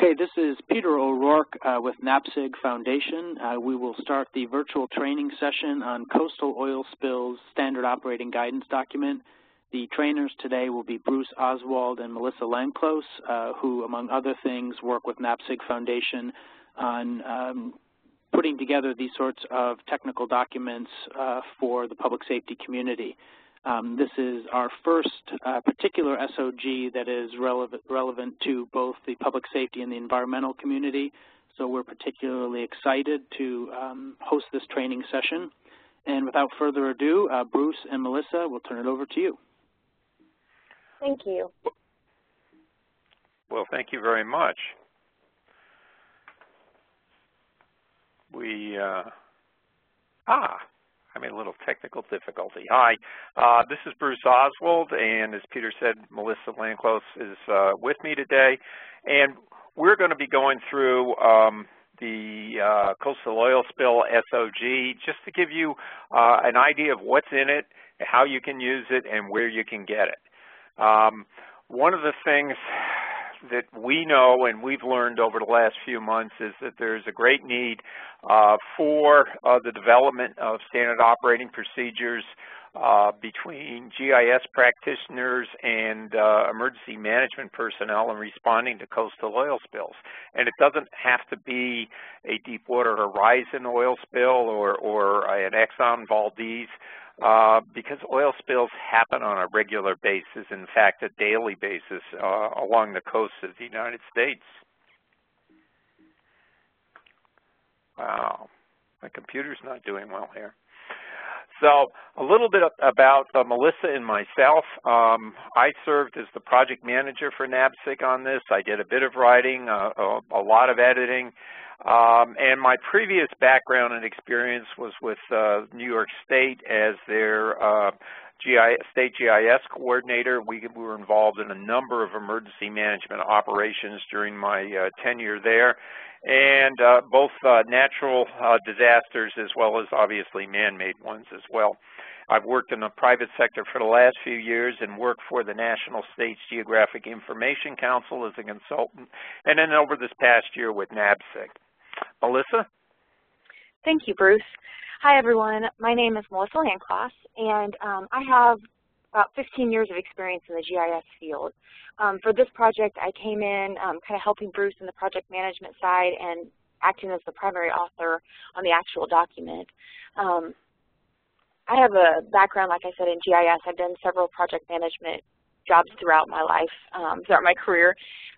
Okay, this is Peter O'Rourke uh, with NAPSG Foundation. Uh, we will start the virtual training session on coastal oil spills standard operating guidance document. The trainers today will be Bruce Oswald and Melissa Langclose, uh, who, among other things, work with NAPSG Foundation on um, putting together these sorts of technical documents uh, for the public safety community. Um, this is our first uh, particular SOG that is relevant, relevant to both the public safety and the environmental community. So we're particularly excited to um, host this training session. And without further ado, uh, Bruce and Melissa, we'll turn it over to you. Thank you. Well, thank you very much. We, uh, ah, having a little technical difficulty. Hi, uh, this is Bruce Oswald, and as Peter said, Melissa Langclose is uh, with me today. And we're going to be going through um, the uh, coastal oil spill SOG just to give you uh, an idea of what's in it, how you can use it, and where you can get it. Um, one of the things that we know and we've learned over the last few months is that there's a great need uh, for uh, the development of standard operating procedures uh, between GIS practitioners and uh, emergency management personnel in responding to coastal oil spills. And it doesn't have to be a Deepwater Horizon oil spill or, or an Exxon Valdez. Uh, because oil spills happen on a regular basis, in fact, a daily basis uh, along the coast of the United States. Wow, my computer's not doing well here. So a little bit about uh, Melissa and myself. Um, I served as the project manager for NAPSG on this. I did a bit of writing, uh, a, a, lot of editing. Um, and my previous background and experience was with uh, New York State as their uh, GIS, state GIS coordinator. We, we, were involved in a number of emergency management operations during my uh, tenure there, and uh, both uh, natural uh, disasters as well as obviously man-made ones as well. I've worked in the private sector for the last few years and worked for the National States Geographic Information Council as a consultant, and then over this past year with NAPSG. Melissa? Thank you, Bruce. Hi, everyone. My name is Melissa Langclose, and um, I have about 15 years of experience in the GIS field. Um, for this project, I came in um, kind of helping Bruce in the project management side and acting as the primary author on the actual document. Um, I have a background, like I said, in GIS. I've done several project management jobs throughout my life, um, throughout my career.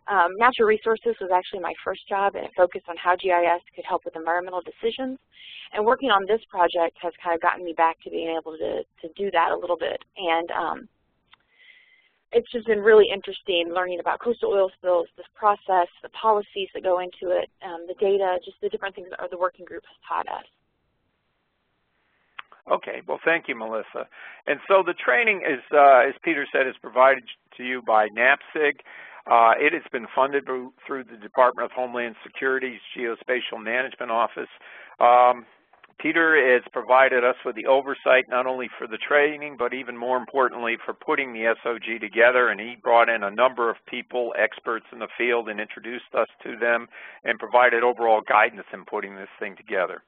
Um, natural resources was actually my first job, and it focused on how GIS could help with environmental decisions. And working on this project has kind of gotten me back to being able to, to do that a little bit. And um, it's just been really interesting learning about coastal oil spills, this process, the policies that go into it, um, the data, just the different things that the working group has taught us. Okay, well, thank you, Melissa. And so the training is, uh, as Peter said, is provided to you by NAPSG. Uh, it has been funded through the Department of Homeland Security's Geospatial Management Office. Um, Peter has provided us with the oversight not only for the training, but even more importantly for putting the SOG together, and he brought in a number of people, experts in the field, and introduced us to them and provided overall guidance in putting this thing together.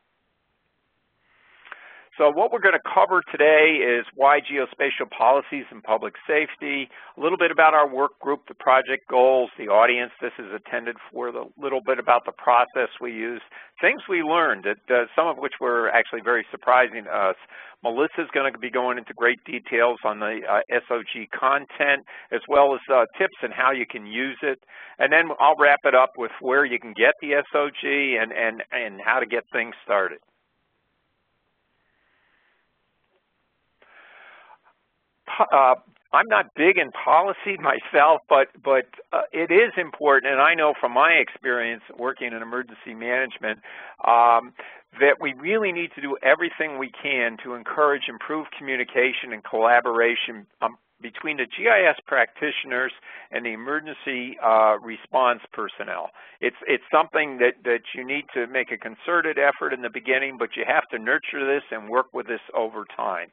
So what we're going to cover today is why geospatial policies and public safety, a little bit about our work group, the project goals, the audience this is attended for, a little bit about the process we use, things we learned, that, uh, some of which were actually very surprising to us. Melissa's going to be going into great details on the uh, SOG content as well as uh, tips and how you can use it. And then I'll wrap it up with where you can get the SOG and, and, and how to get things started. Uh, I'm not big in policy myself, but but uh, it is important, and I know from my experience working in emergency management um, that we really need to do everything we can to encourage improved communication and collaboration um, between the GIS practitioners and the emergency uh, response personnel. It's it's something that that you need to make a concerted effort in the beginning, but you have to nurture this and work with this over time.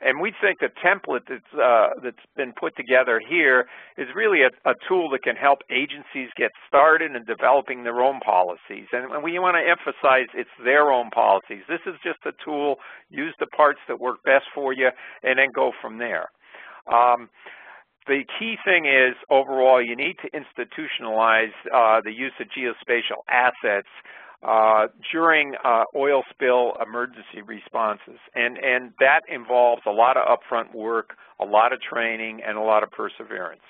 And we think the template that's, uh, that's been put together here is really a, a, tool that can help agencies get started in developing their own policies. And we want to emphasize it's their own policies. This is just a tool, use the parts that work best for you, and then go from there. Um, the key thing is overall you need to institutionalize uh, the use of geospatial assets uh, during uh, oil spill emergency responses. And, and that involves a lot of upfront work, a lot of training, and a lot of perseverance.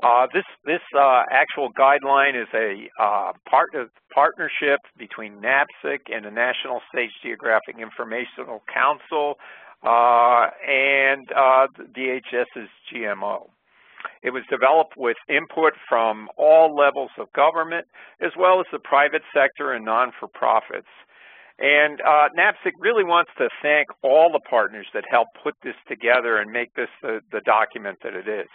Uh, this this uh, actual guideline is a uh, part partnership between NAPSG and the National State Geographic Informational Council uh, and uh, DHS's GMO. It was developed with input from all levels of government, as well as the private sector and non-for-profits. And uh, NAPSG really wants to thank all the partners that helped put this together and make this the, the document that it is.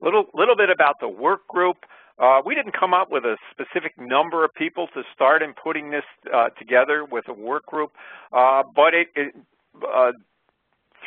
A little, little bit about the work group. Uh, we didn't come up with a specific number of people to start in putting this uh, together with a work group, uh, but it, it uh,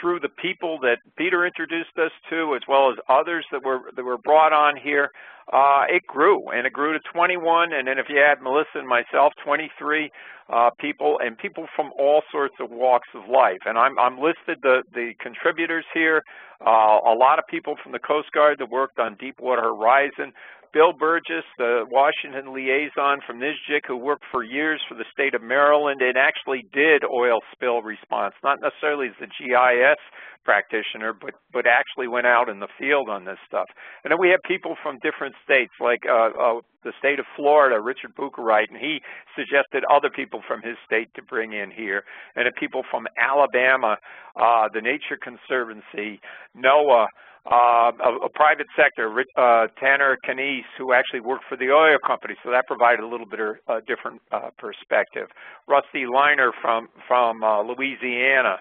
through the people that Peter introduced us to, as well as others that were that were brought on here, uh, it grew, and it grew to 21, and then if you add Melissa and myself, 23 uh, people, and people from all sorts of walks of life. And I'm, I'm listed the, the contributors here, uh, a lot of people from the Coast Guard that worked on Deepwater Horizon, Bill Burgess, the Washington liaison from NSGIC, who worked for years for the state of Maryland and actually did oil spill response, not necessarily as a GIS practitioner, but, but actually went out in the field on this stuff. And then we have people from different states, like uh, uh, the state of Florida, Richard Buckerite, and he suggested other people from his state to bring in here. And then people from Alabama, uh, the Nature Conservancy, NOAA, uh, a, a, private sector, uh, Tanner Canese, who actually worked for the oil company, so that provided a little bit of a different uh, perspective. Rusty Liner from, from uh, Louisiana,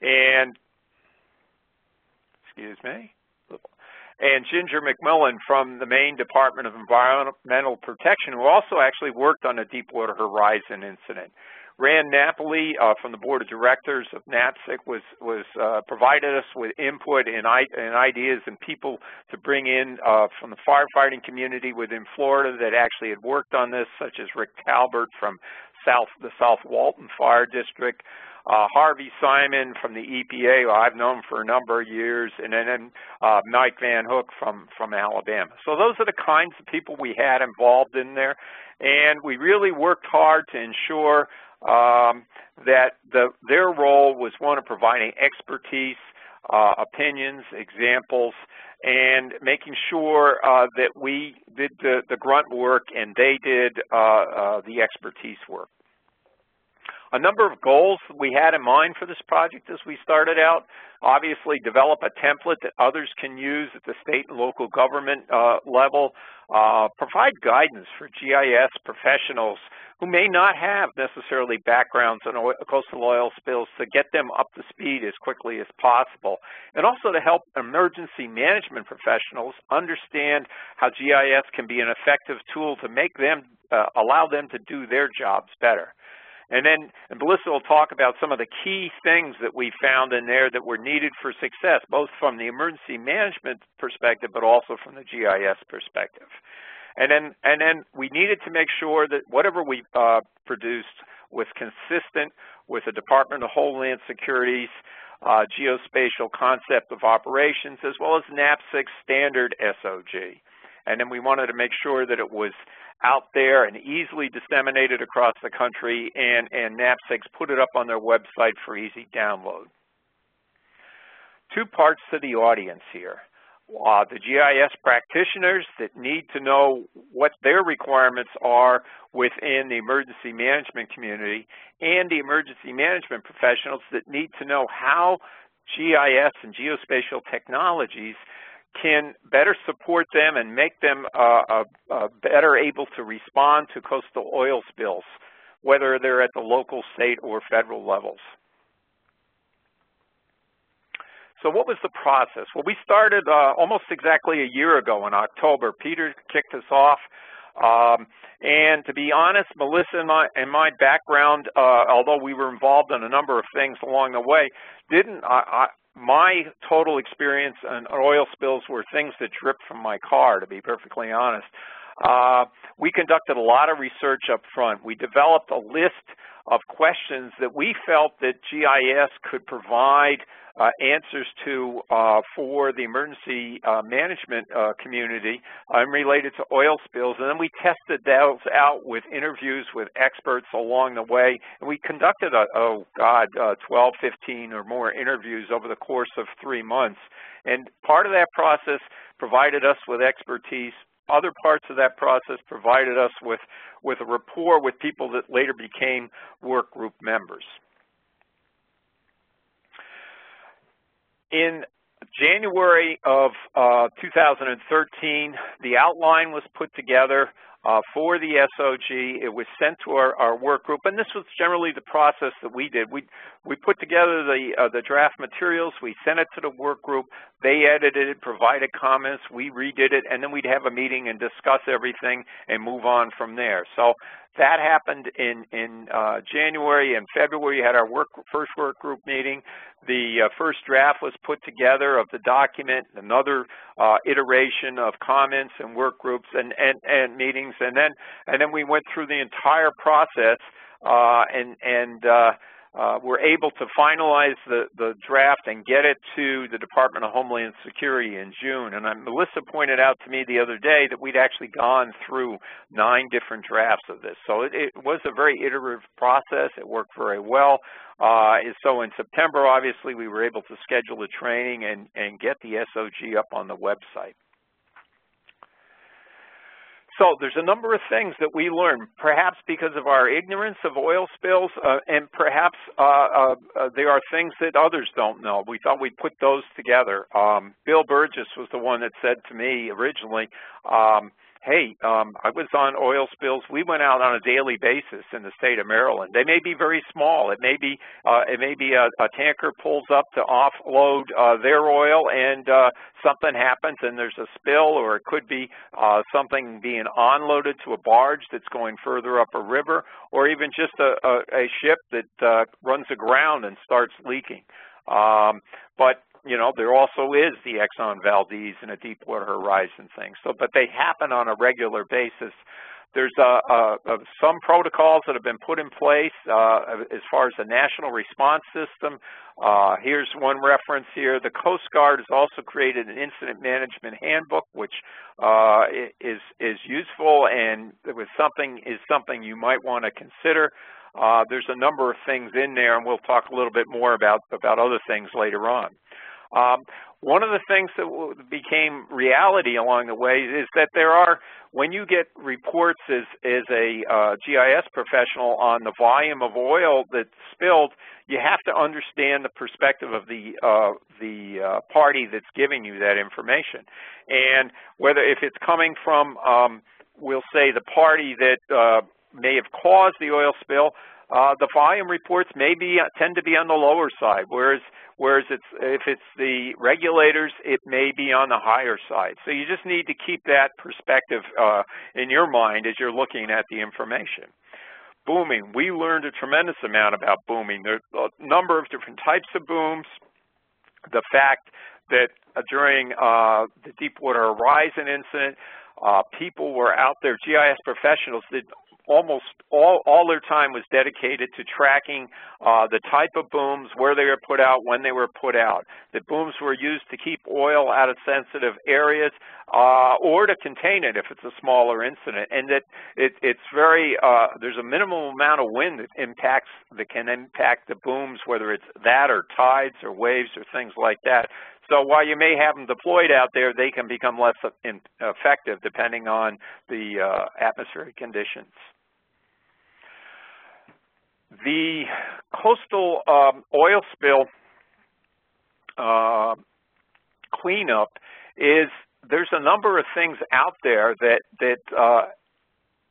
and, excuse me, and Ginger McMillan from the Maine Department of Environmental Protection, who also actually worked on the Deepwater Horizon incident. Rand Napoli uh, from the board of directors of NAPSG was was uh, provided us with input and, and, ideas and people to bring in uh, from the firefighting community within Florida that actually had worked on this, such as Rick Talbert from South the South Walton Fire District, uh, Harvey Simon from the EPA, I've known for a number of years, and then uh, Mike Van Hook from, from Alabama. So those are the kinds of people we had involved in there, and we really worked hard to ensure um, that the, their role was one of providing expertise, uh, opinions, examples, and making sure uh, that we did the, the, grunt work and they did uh, uh the expertise work. A number of goals we had in mind for this project as we started out. Obviously, develop a template that others can use at the state and local government uh, level. Uh, provide guidance for GIS professionals who may not have necessarily backgrounds in oil, coastal oil spills to get them up to speed as quickly as possible. And also to help emergency management professionals understand how GIS can be an effective tool to make them, uh, allow them to do their jobs better. And then and Melissa will talk about some of the key things that we found in there that were needed for success, both from the emergency management perspective, but also from the GIS perspective. And then, and then we needed to make sure that whatever we uh, produced was consistent with the Department of Homeland Security's uh, geospatial concept of operations, as well as NAPSG standard SOG. And then we wanted to make sure that it was out there and easily disseminated across the country, and, and NAPSG's put it up on their website for easy download. Two parts to the audience here. Uh, the GIS practitioners that need to know what their requirements are within the emergency management community, and the emergency management professionals that need to know how GIS and geospatial technologies can better support them and make them uh, uh, uh, better able to respond to coastal oil spills, whether they're at the local, state, or federal levels. So what was the process? Well, we started uh, almost exactly a year ago in October. Peter kicked us off. Um, and to be honest, Melissa and my, and my background, uh, although we were involved in a number of things along the way, didn't I, I, my total experience on oil spills were things that dripped from my car, to be perfectly honest. Uh, we conducted a lot of research up front. We developed a list of questions that we felt that GIS could provide uh, answers to uh, for the emergency uh, management uh, community uh, related to oil spills. And then we tested those out with interviews with experts along the way. And we conducted, a, oh God, uh, 12, 15 or more interviews over the course of three months. And part of that process provided us with expertise other parts of that process provided us with, with a rapport with people that later became work group members. In January of uh, 2013, the outline was put together uh, for the SOG. It was sent to our, our, work group, and this was generally the process that we did. We we put together the uh, the draft materials, we sent it to the work group, they edited it, provided comments, we redid it, and then we'd have a meeting and discuss everything and move on from there. So that happened in, in uh, January and February. We had our work, first work group meeting. The uh, first draft was put together of the document, another uh, iteration of comments and work groups and, and, and meetings, and then, and then we went through the entire process uh, and, and uh, uh, we're able to finalize the, the draft and get it to the Department of Homeland Security in June. And I, Melissa pointed out to me the other day that we'd actually gone through nine different drafts of this. So it, it was a very iterative process. It worked very well. Uh, so in September, obviously, we were able to schedule the training and, and get the SOG up on the website. So there's a number of things that we learn, perhaps because of our ignorance of oil spills, uh, and perhaps uh, uh, uh, there are things that others don't know. We thought we'd put those together. Um, Bill Burgess was the one that said to me originally, um, hey, um, I was on oil spills. We went out on a daily basis in the state of Maryland. They may be very small. It may be uh, it may be a, a tanker pulls up to offload uh, their oil and uh, something happens and there's a spill, or it could be uh, something being onloaded to a barge that's going further up a river, or even just a, a, a ship that uh, runs aground and starts leaking. Um, but you know, there also is the Exxon Valdez and a Deepwater Horizon thing. So, but they happen on a regular basis. There's uh, uh, uh, some protocols that have been put in place uh, as far as the national response system. Uh, here's one reference here. The Coast Guard has also created an incident management handbook, which uh, is is useful and with something is something you might want to consider. there's a number of things in there, and we'll talk a little bit more about about other things later on. Um, one of the things that became reality along the way is that there are, when you get reports as, as a uh, GIS professional on the volume of oil that's spilled, you have to understand the perspective of the, uh, the uh, party that's giving you that information. And whether if it's coming from, um, we'll say, the party that uh, may have caused the oil spill, uh, the volume reports may be uh, tend to be on the lower side, whereas whereas it's if it's the regulators, it may be on the higher side. So you just need to keep that perspective uh, in your mind as you're looking at the information. Booming, we learned a tremendous amount about booming. There's a number of different types of booms. The fact that uh, during uh, the Deepwater Horizon incident, uh, people were out there, GIS professionals did almost all, all their time was dedicated to tracking uh, the type of booms, where they were put out, when they were put out. The booms were used to keep oil out of sensitive areas uh, or to contain it if it's a smaller incident. And that it, it's very, uh, there's a minimal amount of wind that impacts, that can impact the booms, whether it's that or tides or waves or things like that. So while you may have them deployed out there, they can become less effective depending on the uh, atmospheric conditions. The coastal um, oil spill uh, cleanup is there's a number of things out there that that uh,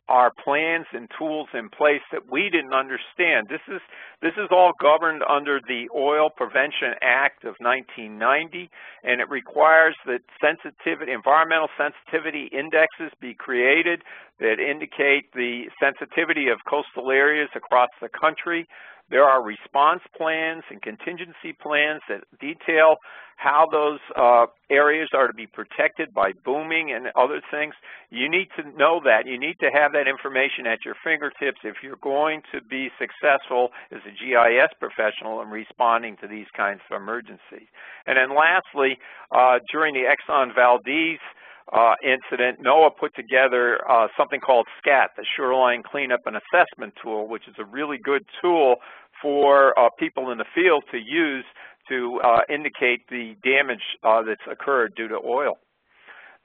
are plans and tools in place that we didn't understand. This is, this is all governed under the Oil Prevention Act of 1990, and it requires that sensitivity, environmental sensitivity indexes be created that indicate the sensitivity of coastal areas across the country. There are response plans and contingency plans that detail how those uh, areas are to be protected by booming and other things. You need to know that. You need to have that information at your fingertips if you're going to be successful as a GIS professional in responding to these kinds of emergencies. And then lastly, uh, during the Exxon Valdez uh, incident, NOAA put together uh, something called SCAT, the Shoreline Cleanup and Assessment Tool, which is a really good tool for uh, people in the field to use to uh, indicate the damage uh, that's occurred due to oil.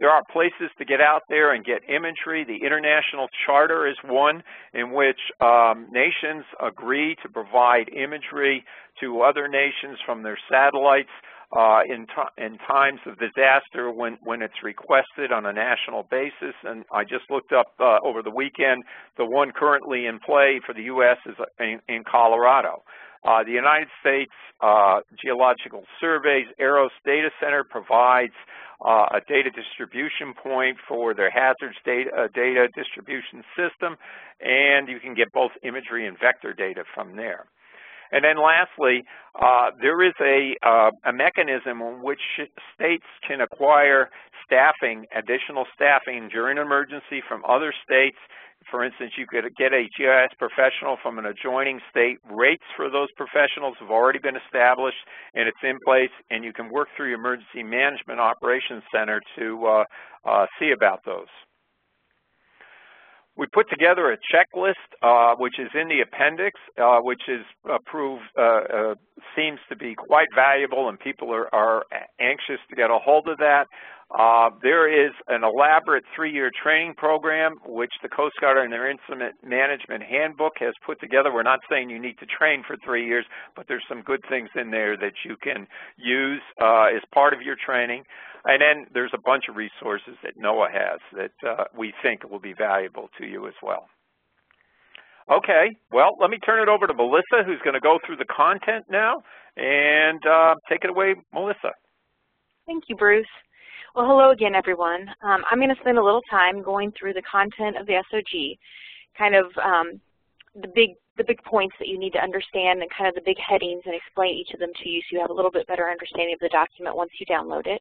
There are places to get out there and get imagery. The International Charter is one in which um, nations agree to provide imagery to other nations from their satellites uh, in, in times of disaster when, when it's requested on a national basis. And I just looked up uh, over the weekend, the one currently in play for the U.S. is in, in Colorado. Uh, the United States uh, Geological Surveys EROS Data Center provides uh, a data distribution point for their hazards data, uh, data distribution system, and you can get both imagery and vector data from there. And then lastly, uh, there is a, uh, a mechanism in which states can acquire staffing, additional staffing during an emergency from other states. For instance, you could get a GIS professional from an adjoining state. Rates for those professionals have already been established and it's in place and you can work through your Emergency Management Operations Center to uh, uh see about those. We put together a checklist, uh, which is in the appendix, uh, which is approved, uh, uh, seems to be quite valuable, and people are, are anxious to get a hold of that. Uh, there is an elaborate three-year training program, which the Coast Guard and their Incident Management Handbook has put together. We're not saying you need to train for three years, but there's some good things in there that you can use uh, as part of your training. And then there's a bunch of resources that NOAA has that uh, we think will be valuable to you as well. Okay, well, let me turn it over to Melissa, who's going to go through the content now. And uh, take it away, Melissa. Thank you, Bruce. Well, hello again, everyone. Um, I'm going to spend a little time going through the content of the SOG, kind of um, the big the big points that you need to understand and kind of the big headings and explain each of them to you so you have a little bit better understanding of the document once you download it.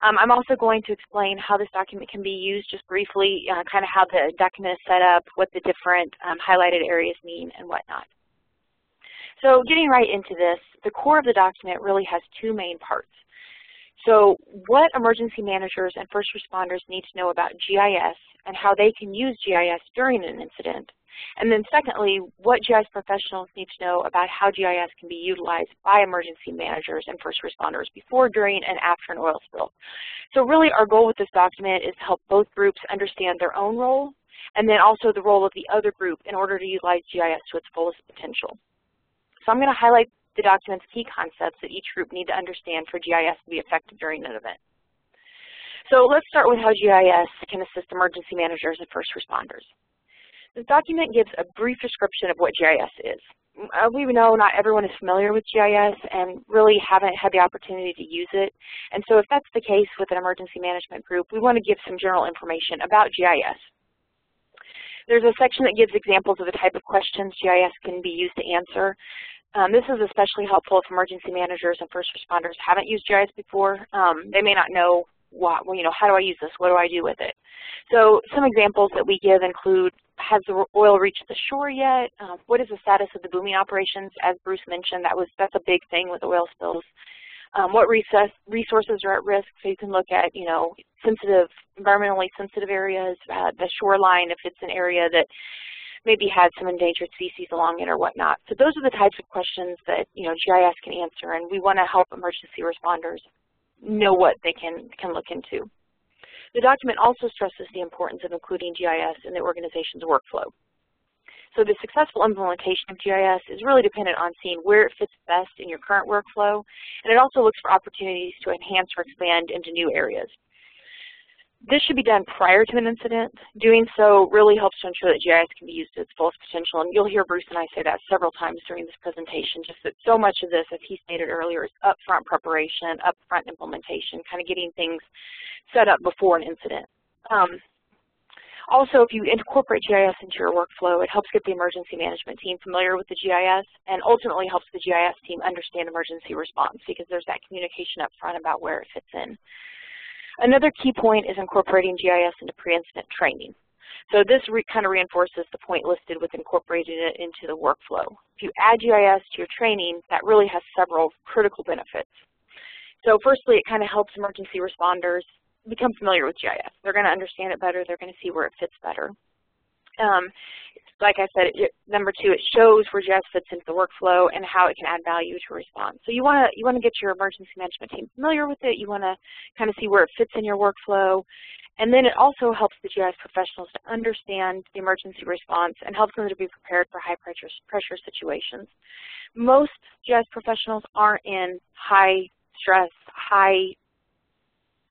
Um, I'm also going to explain how this document can be used just briefly, uh, kind of how the document is set up, what the different um, highlighted areas mean, and whatnot. So getting right into this, the core of the document really has two main parts. So what emergency managers and first responders need to know about GIS and how they can use GIS during an incident. And then secondly, what GIS professionals need to know about how GIS can be utilized by emergency managers and first responders before, during, and after an oil spill. So really our goal with this document is to help both groups understand their own role and then also the role of the other group in order to utilize GIS to its fullest potential. So I'm going to highlight the document's key concepts that each group need to understand for GIS to be effective during an event. So let's start with how GIS can assist emergency managers and first responders. This document gives a brief description of what GIS is. Uh, we know not everyone is familiar with GIS and really haven't had the opportunity to use it. And so if that's the case with an emergency management group, we want to give some general information about GIS. There's a section that gives examples of the type of questions GIS can be used to answer. Um, this is especially helpful if emergency managers and first responders haven't used GIS before. Um, they may not know what, well, you know, how do I use this? What do I do with it? So some examples that we give include, has the oil reached the shore yet? Uh, what is the status of the booming operations? As Bruce mentioned, that was that's a big thing with oil spills. Um, what resources are at risk? So you can look at, you know, sensitive, environmentally sensitive areas, uh, the shoreline if it's an area that maybe had some endangered species along it or whatnot. So those are the types of questions that you know GIS can answer, and we want to help emergency responders know what they can can look into. The document also stresses the importance of including GIS in the organization's workflow. So the successful implementation of GIS is really dependent on seeing where it fits best in your current workflow, and it also looks for opportunities to enhance or expand into new areas. This should be done prior to an incident. Doing so really helps to ensure that GIS can be used to its fullest potential, and you'll hear Bruce and I say that several times during this presentation, just that so much of this, as he stated earlier, is upfront preparation, upfront implementation, kind of getting things set up before an incident. Um, also, if you incorporate GIS into your workflow, it helps get the emergency management team familiar with the GIS and ultimately helps the GIS team understand emergency response because there's that communication up front about where it fits in. Another key point is incorporating GIS into pre-incident training. So this kind of reinforces the point listed with incorporating it into the workflow. If you add GIS to your training, that really has several critical benefits. So firstly, it kind of helps emergency responders become familiar with GIS. They're going to understand it better. They're going to see where it fits better. Um, like I said, it, number two, it shows where GIS fits into the workflow and how it can add value to response. So you want to you want to get your emergency management team familiar with it. You want to kind of see where it fits in your workflow. And then it also helps the GIS professionals to understand the emergency response and helps them to be prepared for high pressure, pressure situations. Most GIS professionals aren't in high stress, high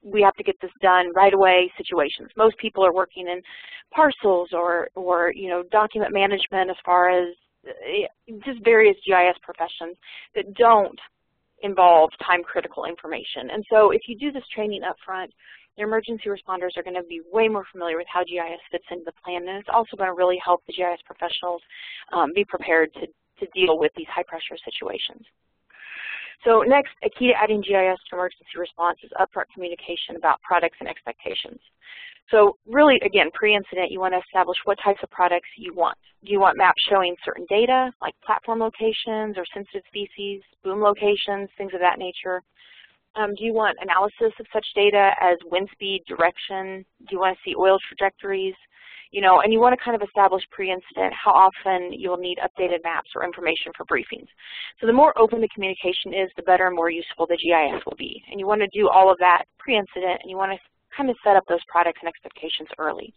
we have to get this done right away situations. Most people are working in parcels or, or you know, document management as far as eh, just various GIS professions that don't involve time-critical information. And so if you do this training up front, your emergency responders are going to be way more familiar with how GIS fits into the plan, and it's also going to really help the GIS professionals um, be prepared to, to deal with these high-pressure situations. So next, a key to adding GIS to emergency response is upfront communication about products and expectations. So really, again, pre-incident, you want to establish what types of products you want. Do you want maps showing certain data, like platform locations or sensitive species, boom locations, things of that nature? Um, do you want analysis of such data as wind speed, direction? Do you want to see oil trajectories? You know, and you want to kind of establish pre-incident how often you'll need updated maps or information for briefings. So the more open the communication is, the better and more useful the GIS will be. And you want to do all of that pre-incident, and you want to kind of set up those products and expectations early.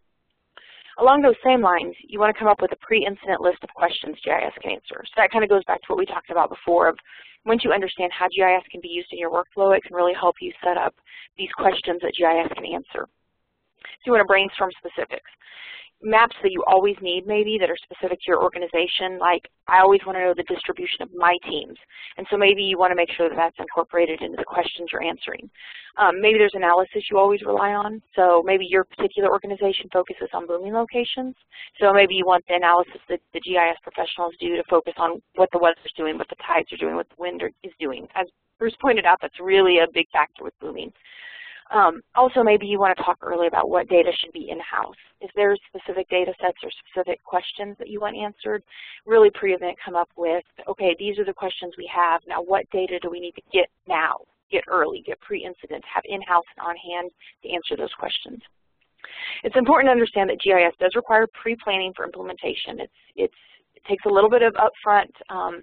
Along those same lines, you want to come up with a pre-incident list of questions GIS can answer. So that kind of goes back to what we talked about before of once you understand how GIS can be used in your workflow, it can really help you set up these questions that GIS can answer. So you want to brainstorm specifics maps that you always need maybe that are specific to your organization, like I always want to know the distribution of my teams. And so maybe you want to make sure that that's incorporated into the questions you're answering. Um, maybe there's analysis you always rely on. So maybe your particular organization focuses on booming locations. So maybe you want the analysis that the GIS professionals do to focus on what the weather's doing, what the tides are doing, what the wind is doing. As Bruce pointed out, that's really a big factor with booming. Um, also, maybe you want to talk early about what data should be in-house. If there's specific data sets or specific questions that you want answered, really pre-event come up with, okay, these are the questions we have. Now, what data do we need to get now, get early, get pre-incident, have in-house and on-hand to answer those questions? It's important to understand that GIS does require pre-planning for implementation. It's, it's, it takes a little bit of upfront um,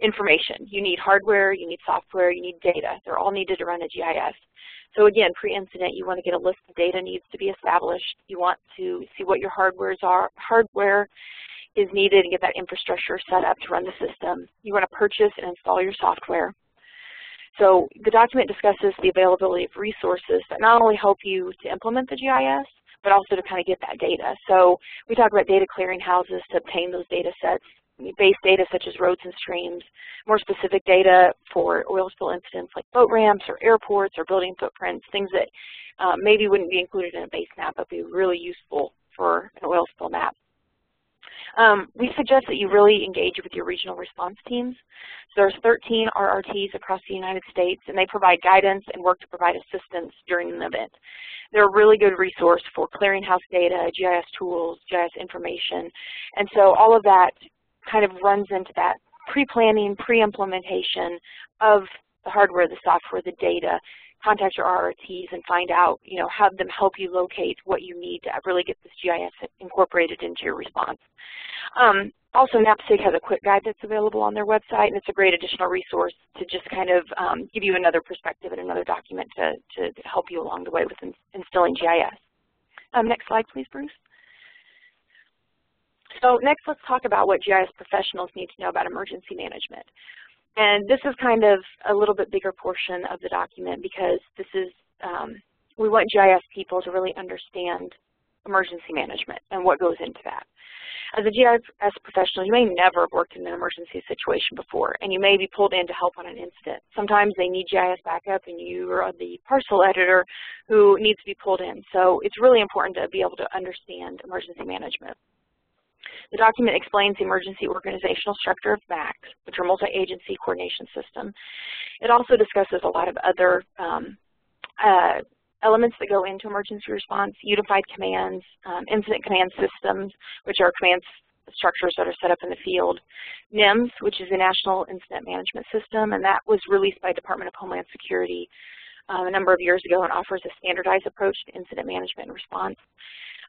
information. You need hardware, you need software, you need data. They're all needed to run a GIS. So again, pre-incident, you want to get a list of data needs to be established. You want to see what your hardwares are, hardware is needed and get that infrastructure set up to run the system. You want to purchase and install your software. So the document discusses the availability of resources that not only help you to implement the GIS, but also to kind of get that data. So we talk about data clearinghouses to obtain those data sets base data such as roads and streams, more specific data for oil spill incidents like boat ramps or airports or building footprints, things that uh, maybe wouldn't be included in a base map but be really useful for an oil spill map. Um, we suggest that you really engage with your regional response teams. So there's 13 RRTs across the United States, and they provide guidance and work to provide assistance during an event. They're a really good resource for clearinghouse data, GIS tools, GIS information, and so all of that kind of runs into that pre-planning, pre-implementation of the hardware, the software, the data, contact your RRTs and find out, you know, have them help you locate what you need to really get this GIS incorporated into your response. Um, also, NAPSG has a quick guide that's available on their website, and it's a great additional resource to just kind of um, give you another perspective and another document to, to help you along the way with instilling GIS. Um, next slide, please, Bruce. So next let's talk about what GIS professionals need to know about emergency management. And this is kind of a little bit bigger portion of the document because this is, um, we want GIS people to really understand emergency management and what goes into that. As a GIS professional, you may never have worked in an emergency situation before, and you may be pulled in to help on an incident. Sometimes they need GIS backup, and you are the parcel editor who needs to be pulled in. So it's really important to be able to understand emergency management. The document explains the emergency organizational structure of MACs, which are multi-agency coordination system. It also discusses a lot of other um, uh, elements that go into emergency response, unified commands, um, incident command systems, which are command structures that are set up in the field, NIMS, which is the National Incident Management System, and that was released by Department of Homeland Security um, a number of years ago and offers a standardized approach to incident management and response.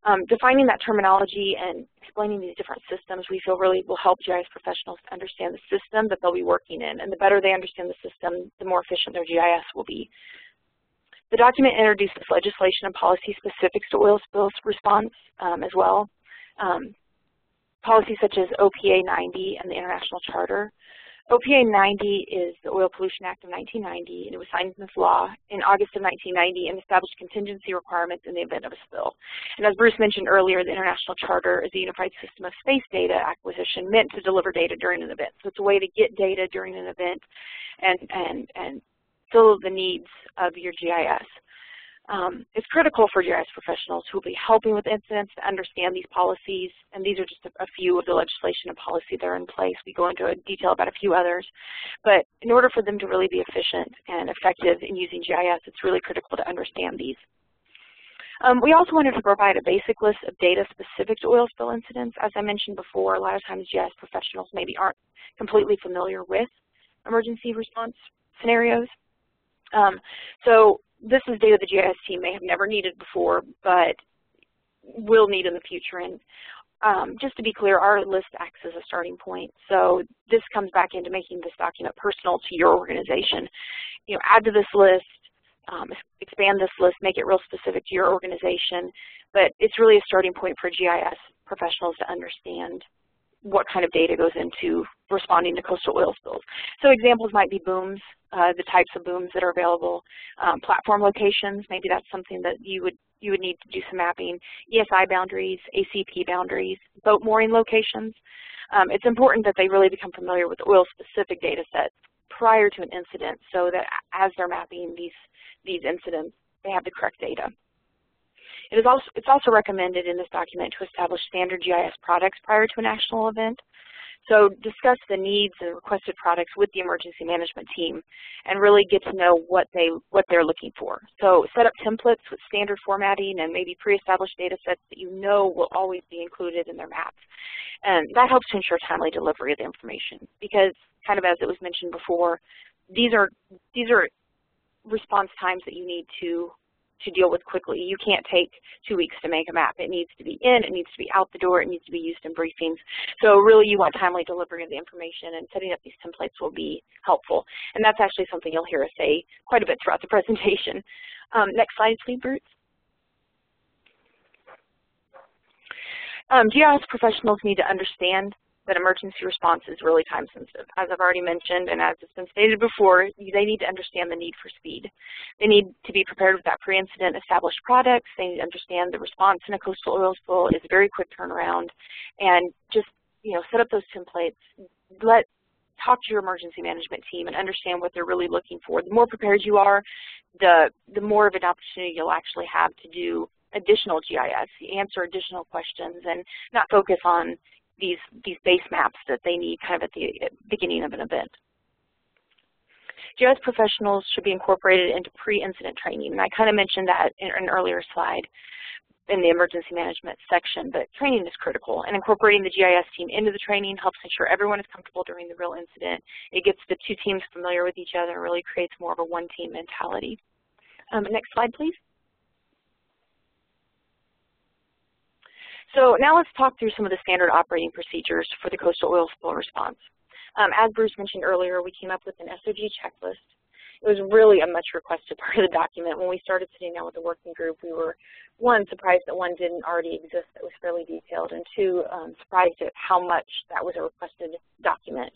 Um, defining that terminology and explaining these different systems we feel really will help GIS professionals understand the system that they'll be working in. And the better they understand the system, the more efficient their GIS will be. The document introduces legislation and policy specifics to oil spills response um, as well. Um, policies such as OPA 90 and the International Charter. OPA 90 is the Oil Pollution Act of 1990, and it was signed into law in August of 1990 and established contingency requirements in the event of a spill. And as Bruce mentioned earlier, the International Charter is a unified system of space data acquisition meant to deliver data during an event. So it's a way to get data during an event and, and, and fill the needs of your GIS. Um, it's critical for GIS professionals who will be helping with incidents to understand these policies, and these are just a, a, few of the legislation and policy that are in place. We go into a detail about a few others, but in order for them to really be efficient and effective in using GIS, it's really critical to understand these. Um, we also wanted to provide a basic list of data specific to oil spill incidents. As I mentioned before, a lot of times GIS professionals maybe aren't completely familiar with emergency response scenarios. Um, so this is data the GIS team may have never needed before, but will need in the future. And um, just to be clear, our list acts as a starting point. So this comes back into making this document personal to your organization. You know, add to this list, um, expand this list, make it real specific to your organization. But it's really a starting point for GIS professionals to understand what kind of data goes into responding to coastal oil spills. So examples might be booms, uh, the types of booms that are available, um, platform locations, maybe that's something that you would you would need to do some mapping, ESI boundaries, ACP boundaries, boat mooring locations. Um, it's important that they really become familiar with oil-specific data sets prior to an incident so that as they're mapping these, these incidents, they have the correct data. It is also, it's also recommended in this document to establish standard GIS products prior to a national event. So discuss the needs and requested products with the emergency management team and really get to know what, they, what they're looking for. So set up templates with standard formatting and maybe pre-established data sets that you know will always be included in their maps. And that helps to ensure timely delivery of the information because kind of as it was mentioned before, these are, these are response times that you need to to deal with quickly. You can't take two weeks to make a map. It needs to be in, it needs to be out the door, it needs to be used in briefings. So really you want timely delivery of the information and setting up these templates will be helpful. And that's actually something you'll hear us say quite a bit throughout the presentation. Um, next slide, please, Bruce. Um, GIS professionals need to understand that emergency response is really time sensitive. As I've already mentioned and as it's been stated before, they need to understand the need for speed. They need to be prepared with that pre-incident established products. They need to understand the response in a coastal oil spill is a very quick turnaround and just you know, set up those templates, let talk to your emergency management team and understand what they're really looking for. The more prepared you are, the, the more of an opportunity you'll actually have to do additional GIS, answer additional questions, and not focus on these, these base maps that they need kind of at the beginning of an event. GIS professionals should be incorporated into pre-incident training, and I kind of mentioned that in an earlier slide in the emergency management section, but training is critical, and incorporating the GIS team into the training helps ensure everyone is comfortable during the real incident. It gets the two teams familiar with each other and really creates more of a one-team mentality. Um, next slide, please. So now let's talk through some of the standard operating procedures for the coastal oil spill response. Um, as Bruce mentioned earlier, we came up with an SOG checklist. It was really a much requested part of the document. When we started sitting down with the working group, we were, one, surprised that one didn't already exist that was fairly detailed, and two, um, surprised at how much that was a requested document.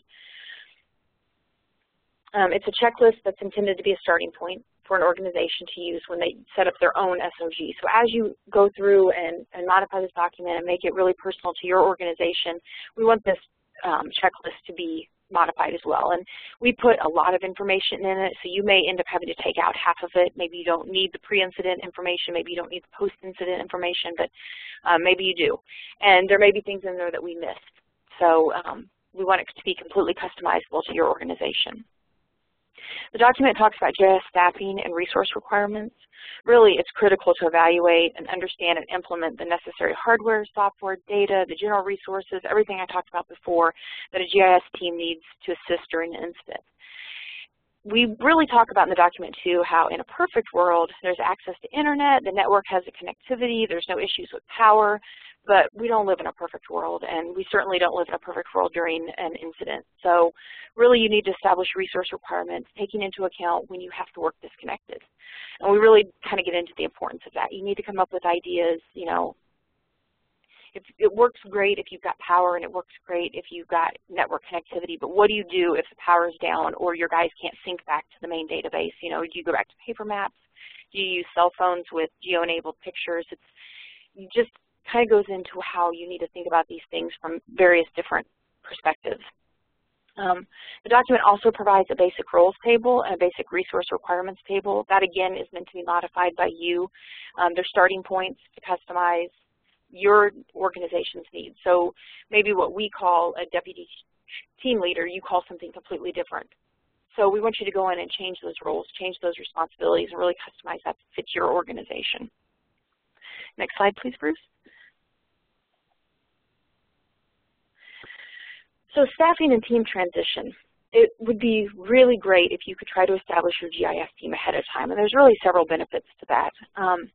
Um, it's a checklist that's intended to be a starting point for an organization to use when they set up their own SOG. So as you go through and, and modify this document and make it really personal to your organization, we want this um, checklist to be modified as well. And we put a lot of information in it, so you may end up having to take out half of it. Maybe you don't need the pre-incident information, maybe you don't need the post-incident information, but um, maybe you do. And there may be things in there that we missed. So um, we want it to be completely customizable to your organization. The document talks about GIS staffing and resource requirements. Really, it's critical to evaluate and understand and implement the necessary hardware, software, data, the general resources, everything I talked about before that a GIS team needs to assist during an incident. We really talk about in the document too how in a perfect world there's access to internet, the network has the connectivity, there's no issues with power, but we don't live in a perfect world, and we certainly don't live in a perfect world during an incident. So really you need to establish resource requirements, taking into account when you have to work disconnected. And we really kind of get into the importance of that. You need to come up with ideas, you know, it works great if you've got power and it works great if you've got network connectivity, but what do you do if the power is down or your guys can't sync back to the main database? You know, do you go back to paper maps? Do you use cell phones with geo-enabled pictures? It's just kind of goes into how you need to think about these things from various different perspectives. Um, the document also provides a basic roles table and a basic resource requirements table. That again is meant to be modified by you. Um, they're starting points to customize your organization's needs. So maybe what we call a deputy team leader, you call something completely different. So we want you to go in and change those roles, change those responsibilities, and really customize that to fit your organization. Next slide, please, Bruce. So staffing and team transition. It would be really great if you could try to establish your GIS team ahead of time, and there's really several benefits to that. Um,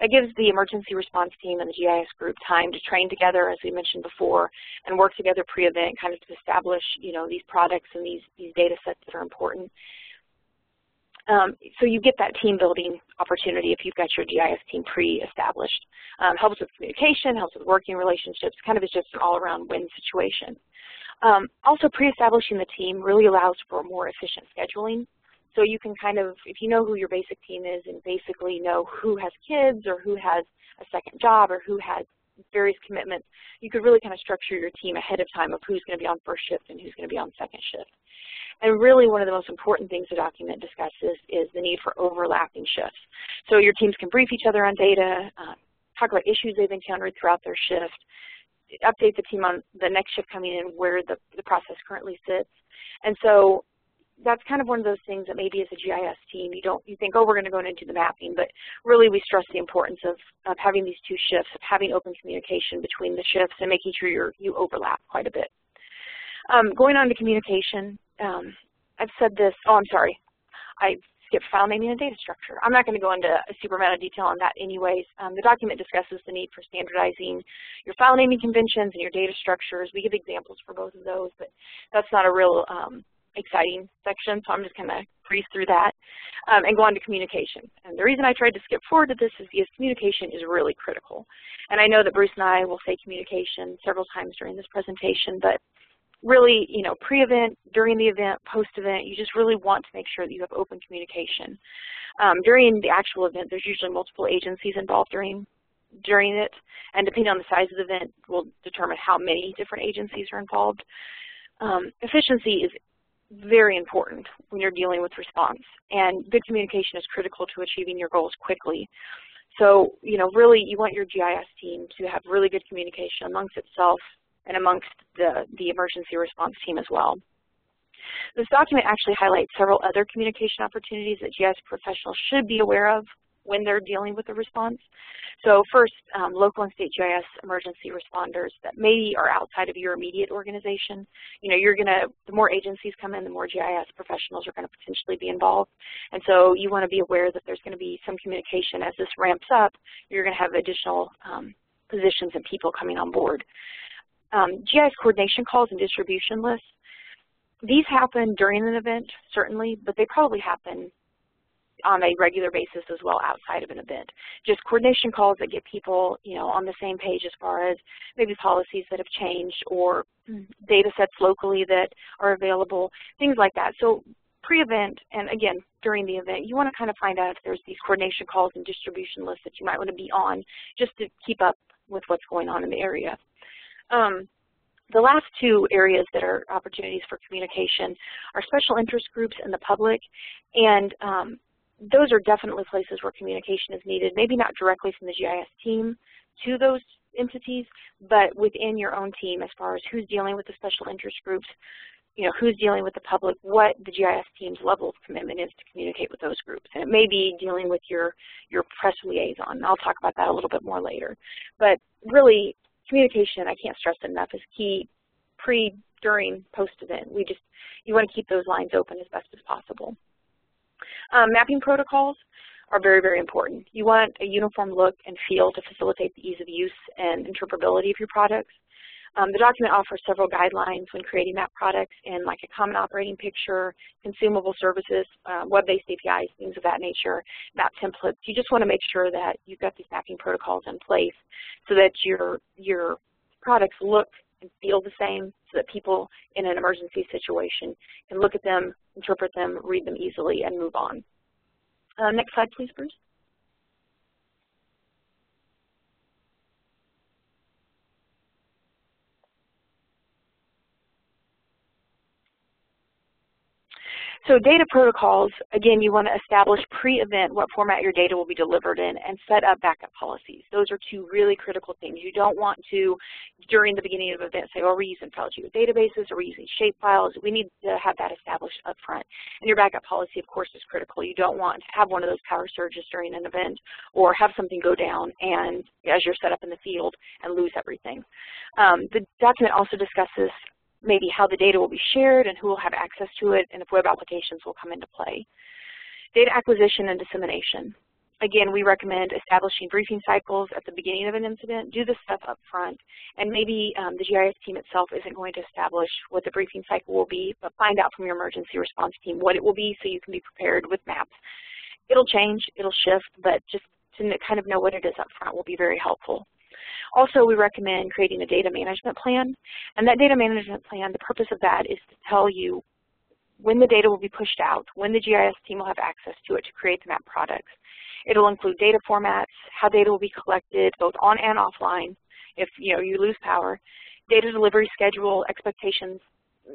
that gives the emergency response team and the GIS group time to train together, as we mentioned before, and work together pre-event kind of to establish, you know, these products and these, these data sets that are important. Um, so you get that team building opportunity if you've got your GIS team pre-established. Um, helps with communication, helps with working relationships, kind of is just an all-around win situation. Um, also, pre-establishing the team really allows for more efficient scheduling. So you can kind of, if you know who your basic team is and basically know who has kids or who has a second job or who has various commitments, you could really kind of structure your team ahead of time of who's going to be on first shift and who's going to be on second shift. And really one of the most important things the document discusses is the need for overlapping shifts. So your teams can brief each other on data, uh, talk about issues they've encountered throughout their shift, update the team on the next shift coming in where the, the process currently sits. And so that's kind of one of those things that maybe as a GIS team you don't you think oh we're going to go into the mapping but really we stress the importance of, of having these two shifts of having open communication between the shifts and making sure you you overlap quite a bit. Um, going on to communication, um, I've said this. Oh, I'm sorry. I skipped file naming and data structure. I'm not going to go into a super amount of detail on that anyways. Um, the document discusses the need for standardizing your file naming conventions and your data structures. We give examples for both of those, but that's not a real um, exciting section, so I'm just going to breeze through that um, and go on to communication. And the reason I tried to skip forward to this is because communication is really critical. And I know that Bruce and I will say communication several times during this presentation, but really, you know, pre-event, during the event, post-event, you just really want to make sure that you have open communication. Um, during the actual event, there's usually multiple agencies involved during during it, and depending on the size of the event will determine how many different agencies are involved. Um, efficiency is very important when you're dealing with response, and good communication is critical to achieving your goals quickly. So, you know, really you want your GIS team to have really good communication amongst itself and amongst the, the emergency response team as well. This document actually highlights several other communication opportunities that GIS professionals should be aware of when they're dealing with the response. So first, um, local and state GIS emergency responders that maybe are outside of your immediate organization. You know, you're going to, the more agencies come in, the more GIS professionals are going to potentially be involved. And so you want to be aware that there's going to be some communication as this ramps up. You're going to have additional um, positions and people coming on board. Um, GIS coordination calls and distribution lists, these happen during an event, certainly, but they probably happen on a regular basis as well outside of an event. Just coordination calls that get people, you know, on the same page as far as maybe policies that have changed or data sets locally that are available, things like that. So pre-event, and again, during the event, you want to kind of find out if there's these coordination calls and distribution lists that you might want to be on just to keep up with what's going on in the area. Um, the last two areas that are opportunities for communication are special interest groups and the public, and um, those are definitely places where communication is needed, maybe not directly from the GIS team to those entities, but within your own team as far as who's dealing with the special interest groups, you know, who's dealing with the public, what the GIS team's level of commitment is to communicate with those groups. And it may be dealing with your, your press liaison. I'll talk about that a little bit more later. But really, communication, I can't stress enough, is key pre, during, post-event. We just, you want to keep those lines open as best as possible. Um, mapping protocols are very, very important. You want a uniform look and feel to facilitate the ease of use and interpretability of your products. Um, the document offers several guidelines when creating map products in like a common operating picture, consumable services, uh, web-based APIs, things of that nature, map templates. You just want to make sure that you've got these mapping protocols in place so that your, your products look and feel the same so that people in an emergency situation can look at them, interpret them, read them easily, and move on. Uh, next slide, please, Bruce. So data protocols, again, you want to establish pre-event what format your data will be delivered in and set up backup policies. Those are two really critical things. You don't want to, during the beginning of an event, say, oh, we're using file databases or we're using shape files. We need to have that established up front. And your backup policy, of course, is critical. You don't want to have one of those power surges during an event or have something go down and as you're set up in the field and lose everything. Um, the document also discusses maybe how the data will be shared and who will have access to it, and if web applications will come into play. Data acquisition and dissemination. Again, we recommend establishing briefing cycles at the beginning of an incident. Do this stuff up front. And maybe um, the GIS team itself isn't going to establish what the briefing cycle will be, but find out from your emergency response team what it will be so you can be prepared with maps. It'll change, it'll shift, but just to kind of know what it is up front will be very helpful. Also, we recommend creating a data management plan. And that data management plan, the purpose of that is to tell you when the data will be pushed out, when the GIS team will have access to it to create the map products. It'll include data formats, how data will be collected both on and offline if you know you lose power, data delivery schedule, expectations,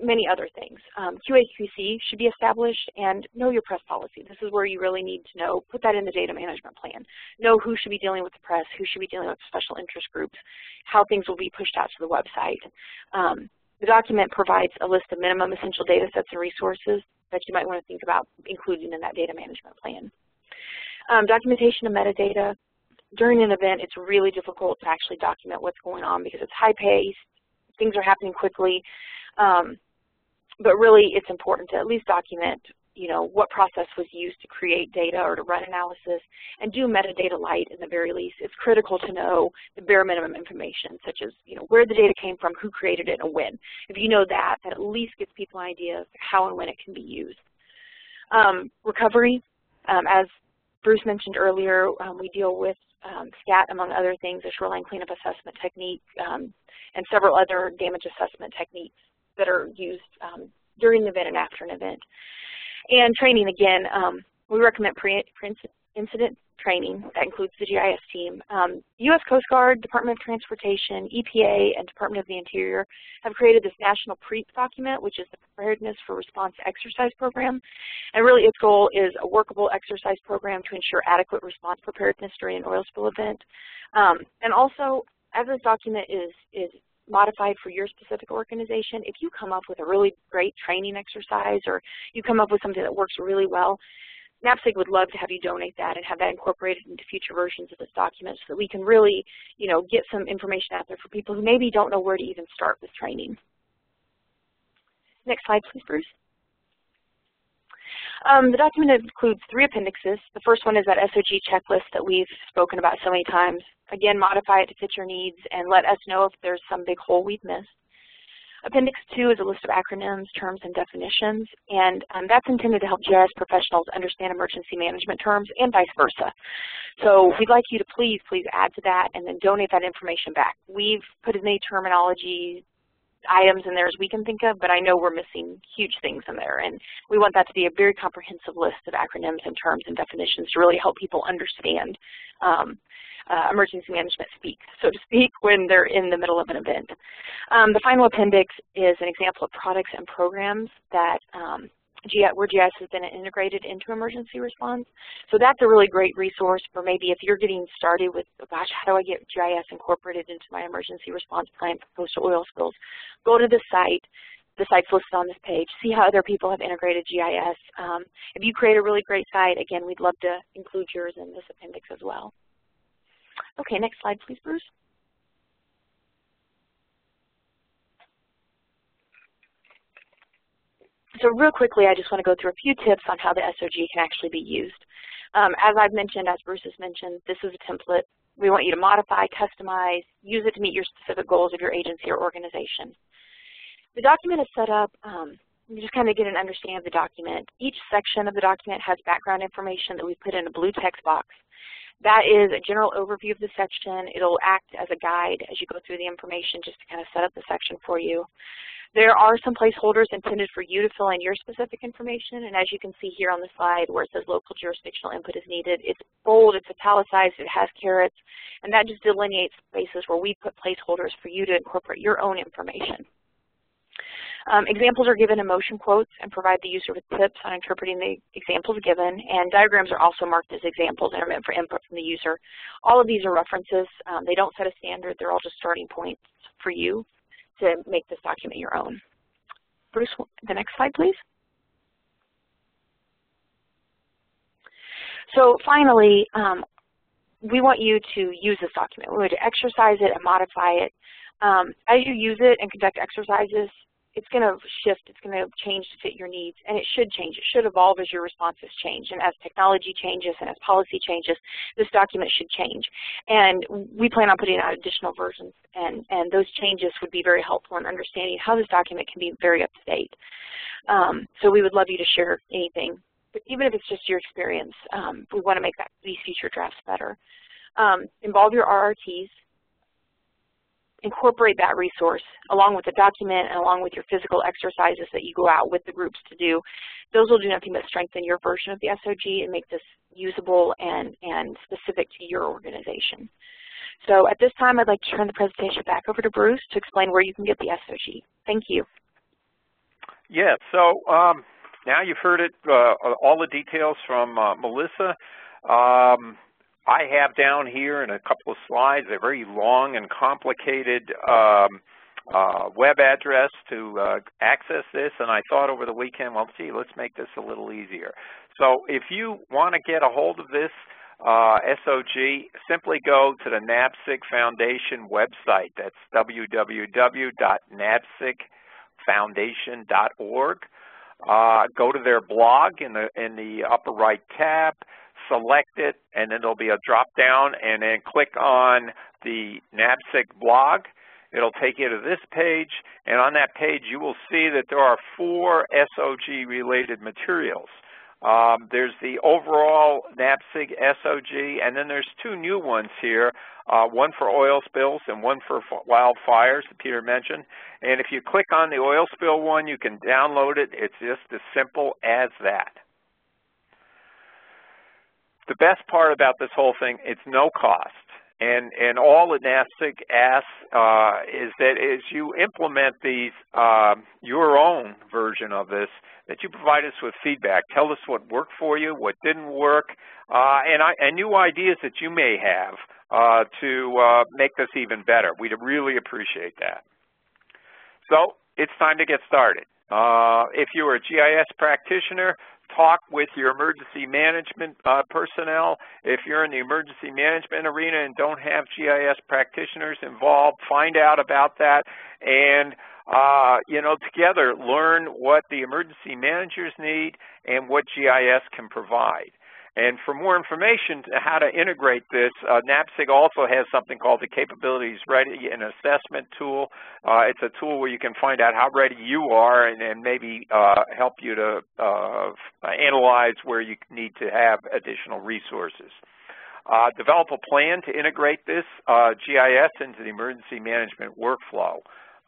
many other things. Um, QA-QC should be established and know your press policy. This is where you really need to know, put that in the data management plan. Know who should be dealing with the press, who should be dealing with special interest groups, how things will be pushed out to the website. Um, the document provides a list of minimum essential data sets and resources that you might want to think about including in that data management plan. Um, documentation of metadata. During an event, it's really difficult to actually document what's going on because it's high-paced, things are happening quickly. Um, but really, it's important to at least document you know, what process was used to create data or to run analysis, and do metadata light in the very least. It's critical to know the bare minimum information, such as, you know, where the data came from, who created it, and when. If you know that, that at least gives people an idea of how and when it can be used. Um, recovery, um, as Bruce mentioned earlier, um, we deal with um, SCAT, among other things, a shoreline cleanup assessment technique, um, and several other damage assessment techniques that are used um, during the event and after an event. And training, again, um, we recommend pre-incident training. That includes the GIS team. Um, U.S. Coast Guard, Department of Transportation, EPA, and Department of the Interior have created this national PREAP document, which is the Preparedness for Response Exercise Program. And really its goal is a workable exercise program to ensure adequate response preparedness during an oil spill event. Um, and also, as this document is, is modified for your specific organization, if you come up with a really great training exercise or you come up with something that works really well, NAPSG would love to have you donate that and have that incorporated into future versions of this document so that we can really, you know, get some information out there for people who maybe don't know where to even start with training. Next slide, please, Bruce. Um, the document includes three appendixes. The first one is that SOG checklist that we've spoken about so many times. Again, modify it to fit your needs and let us know if there's some big hole we've missed. Appendix 2 is a list of acronyms, terms, and definitions, and um, that's intended to help GIS professionals understand emergency management terms and vice versa. So we'd like you to please, please add to that and then donate that information back. We've put as many terminology items in there as we can think of, but I know we're missing huge things in there. And we want that to be a very comprehensive list of acronyms and terms and definitions to really help people understand um, uh, emergency management speak, so to speak, when they're in the middle of an event. Um, the final appendix is an example of products and programs that um, where GIS has been integrated into emergency response. So that's a really great resource for maybe if you're getting started with, oh gosh, how do I get GIS incorporated into my emergency response plan for coastal oil spills? Go to the site. The site's listed on this page. See how other people have integrated GIS. Um, if you create a really great site, again, we'd love to include yours in this appendix as well. Okay, next slide, please, Bruce. So real quickly, I just want to go through a few tips on how the SOG can actually be used. Um, as I've mentioned, as Bruce has mentioned, this is a template. We want you to modify, customize, use it to meet your specific goals of your agency or organization. The document is set up, um, you just kind of get an understanding of the document. Each section of the document has background information that we put in a blue text box. That is a general overview of the section. It'll act as a guide as you go through the information just to kind of set up the section for you. There are some placeholders intended for you to fill in your specific information, and as you can see here on the slide where it says local jurisdictional input is needed, it's bold, it's italicized, it has carets, and that just delineates spaces where we put placeholders for you to incorporate your own information. Um, examples are given in motion quotes and provide the user with tips on interpreting the examples given, and diagrams are also marked as examples and are meant for input from the user. All of these are references. Um, they don't set a standard. They're all just starting points for you to make this document your own. Bruce, the next slide, please. So finally, um, we want you to use this document. We want you to exercise it and modify it. Um, as you use it and conduct exercises, it's going to shift, it's going to change to fit your needs, and it should change. It should evolve as your responses change, and as technology changes and as policy changes, this document should change. And we plan on putting out additional versions, and, and those changes would be very helpful in understanding how this document can be very up to date. Um, so we would love you to share anything, but even if it's just your experience, um, we want to make that, these future drafts better. Um, involve your RRTs incorporate that resource along with the document and along with your physical exercises that you go out with the groups to do. Those will do nothing but strengthen your version of the SOG and make this usable and, and specific to your organization. So at this time, I'd like to turn the presentation back over to Bruce to explain where you can get the SOG. Thank you. Yeah, so um, now you've heard it, uh, all the details from uh, Melissa. Um, I have down here in a couple of slides a very long and complicated um, uh, web address to uh, access this, and I thought over the weekend, well, gee, let's make this a little easier. So if you want to get a hold of this uh, SOG, simply go to the NAPSG Foundation website. That's www.napsgfoundation.org. Uh, go to their blog in the in the upper right tab select it, and then there'll be a drop down, and then click on the NAPSG blog. It'll take you to this page, and on that page you will see that there are four SOG-related materials. Um, there's the overall NAPSG SOG, and then there's two new ones here, uh, one for oil spills and one for wildfires that Peter mentioned. And if you click on the oil spill one, you can download it. It's just as simple as that the best part about this whole thing, it's no cost. And, and all NAPSG asks uh, is that as you implement these, uh, your own version of this, that you provide us with feedback. Tell us what worked for you, what didn't work, uh, and, I, and new ideas that you may have uh, to uh, make this even better. We'd really appreciate that. So it's time to get started. Uh, if you're a GIS practitioner, talk with your emergency management uh, personnel. If you're in the emergency management arena and don't have GIS practitioners involved, find out about that and uh, you know, together learn what the emergency managers need and what GIS can provide. And for more information how to integrate this, uh, NAPSG also has something called the Capabilities Ready and Assessment Tool. Uh, it's a tool where you can find out how ready you are and, and maybe uh, help you to uh, analyze where you need to have additional resources. Uh, develop a plan to integrate this uh, GIS into the emergency management workflow.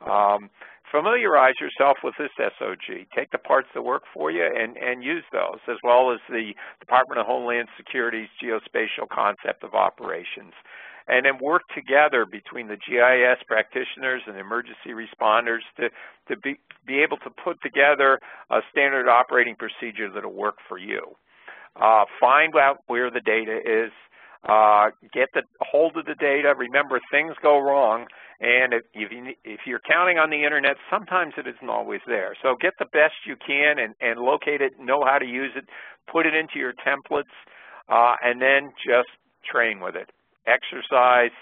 Um, familiarize yourself with this SOG. Take the parts that work for you and, and use those, as well as the Department of Homeland Security's geospatial concept of operations. And then work together between the GIS practitioners and emergency responders to, to be, be able to put together a standard operating procedure that will work for you. Uh, find out where the data is, uh, get the hold of the data. Remember, things go wrong, and if, you, if you're counting on the internet, sometimes it isn't always there. So get the best you can and, and locate it, know how to use it, put it into your templates, uh, and then just train with it. Exercise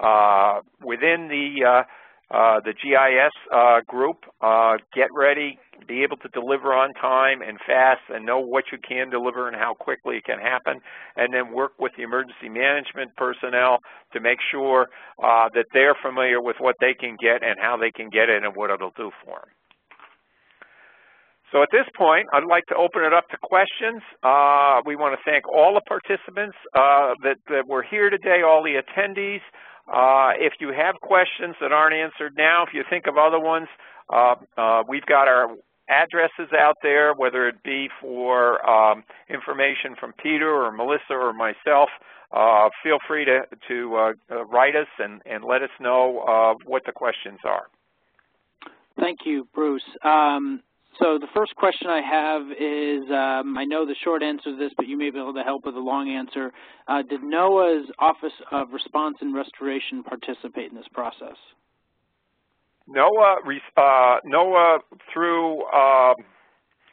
uh, within the uh, uh, the GIS uh, group, uh, get ready, be able to deliver on time and fast and know what you can deliver and how quickly it can happen, and then work with the emergency management personnel to make sure uh, that they're familiar with what they can get and how they can get it and what it'll do for them. So at this point, I'd like to open it up to questions. Uh, we want to thank all the participants uh, that, that were here today, all the attendees. Uh, if you have questions that aren't answered now, if you think of other ones, uh, uh, we've got our addresses out there, whether it be for um, information from Peter or Melissa or myself. Uh, feel free to, to uh, uh, write us and, and let us know uh, what the questions are. Thank you, Bruce. Um, so the first question I have is, um, I know the short answer to this, but you may be able to help with a long answer. Uh, did NOAA's Office of Response and Restoration participate in this process? NOAA, uh, NOAA through uh,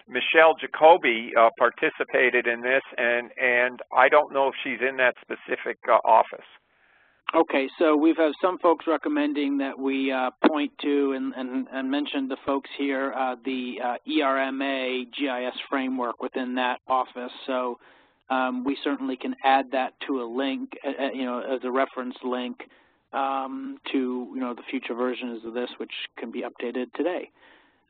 Michelle Jacoby uh, participated in this, and, and I don't know if she's in that specific uh, office. Okay, so we've had some folks recommending that we uh, point to and, and, and, mention the folks here uh, the uh, ERMA GIS framework within that office. So um, we certainly can add that to a link, you know, as a reference link um, to you know the future versions of this, which can be updated today.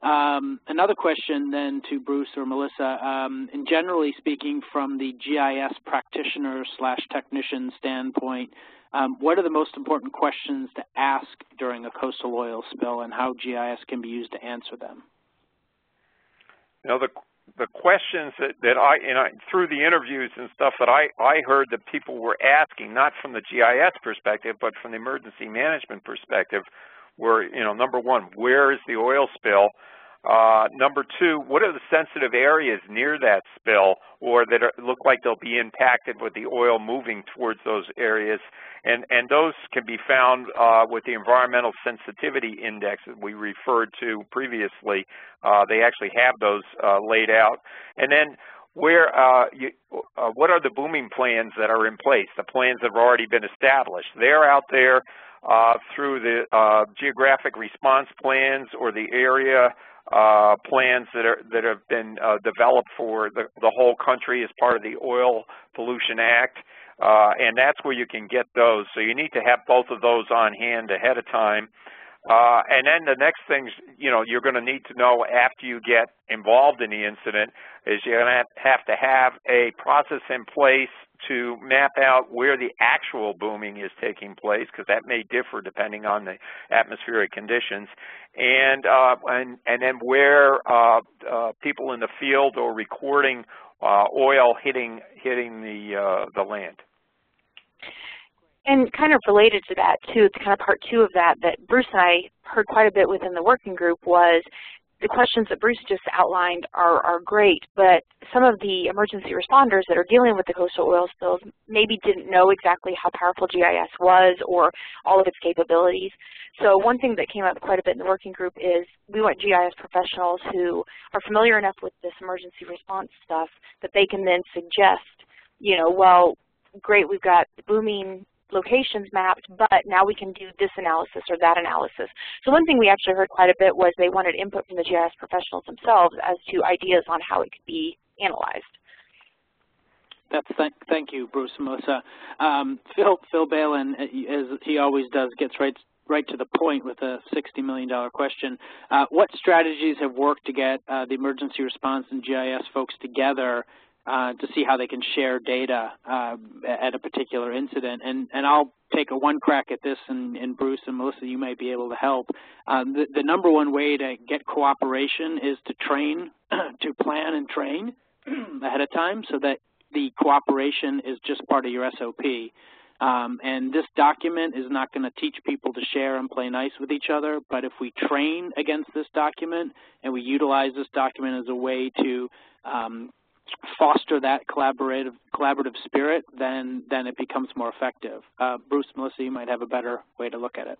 Um, another question then to Bruce or Melissa, um, and generally speaking from the GIS practitioner slash technician standpoint, um, what are the most important questions to ask during a coastal oil spill and how GIS can be used to answer them? You know, the, the questions that, that I, and I, through the interviews and stuff that I, I heard that people were asking, not from the GIS perspective, but from the emergency management perspective, were, you know, number one, where is the oil spill? Uh, number two, what are the sensitive areas near that spill or that are, look like they'll be impacted with the oil moving towards those areas? And, and those can be found uh, with the Environmental Sensitivity Index that we referred to previously. Uh, they actually have those uh, laid out. And then where uh, you, uh, what are the booming plans that are in place, the plans that have already been established. They're out there uh, through the uh, geographic response plans or the area uh, plans that are that have been uh, developed for the, the whole country as part of the Oil Pollution Act, uh, and that's where you can get those. So you need to have both of those on hand ahead of time. Uh, and then the next things you know you're going to need to know after you get involved in the incident is you're going to have to have a process in place to map out where the actual booming is taking place, because that may differ depending on the atmospheric conditions, and uh, and and then where uh, uh, people in the field are recording uh, oil hitting hitting the uh, the land. And kind of related to that too, it's kind of part two of that that Bruce and I heard quite a bit within the working group was the questions that Bruce just outlined are, are great, but some of the emergency responders that are dealing with the coastal oil spills maybe didn't know exactly how powerful GIS was or all of its capabilities. So one thing that came up quite a bit in the working group is we want GIS professionals who are familiar enough with this emergency response stuff that they can then suggest, you know, well, great, we've got booming locations mapped, but now we can do this analysis or that analysis. So one thing we actually heard quite a bit was they wanted input from the GIS professionals themselves as to ideas on how it could be analyzed. That's th thank you, Bruce Melissa. Um, Phil Phil Balin, uh, as he always does, gets right right to the point with a $60 million question. Uh, what strategies have worked to get uh, the emergency response and GIS folks together uh, to see how they can share data uh, at a particular incident. And, and I'll take a one crack at this, and, and Bruce and Melissa, you might be able to help. Um, the, the number one way to get cooperation is to train, to plan and train ahead of time so that the cooperation is just part of your SOP. Um, and this document is not going to teach people to share and play nice with each other, but if we train against this document and we utilize this document as a way to um, foster that collaborative collaborative spirit, then then it becomes more effective. Uh, Bruce, Melissa, you might have a better way to look at it.